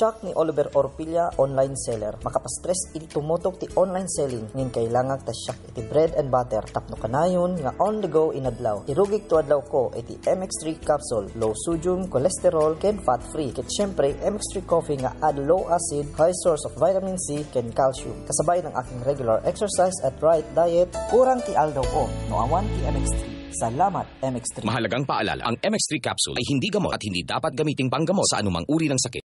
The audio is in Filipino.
shock ni Oliver Orpilla online seller. Makapastress iti tumutok ti online selling. Ngin kailangan ta siyak iti bread and butter. Tapno kanayon nga on the go inadlaw. Irugig to adlaw ko iti MX3 capsule. Low sodium, cholesterol, ken fat free. Ket syempre MX3 coffee nga add low acid, high source of vitamin C, ken calcium. Kasabay ng aking regular exercise at right diet, kurang ti aldaw ko. No awan ti MX3. Salamat MX3. Mahalagang paalala, ang MX3 capsule ay hindi gamot at hindi dapat gamiting panggamot sa anumang uri ng sakit.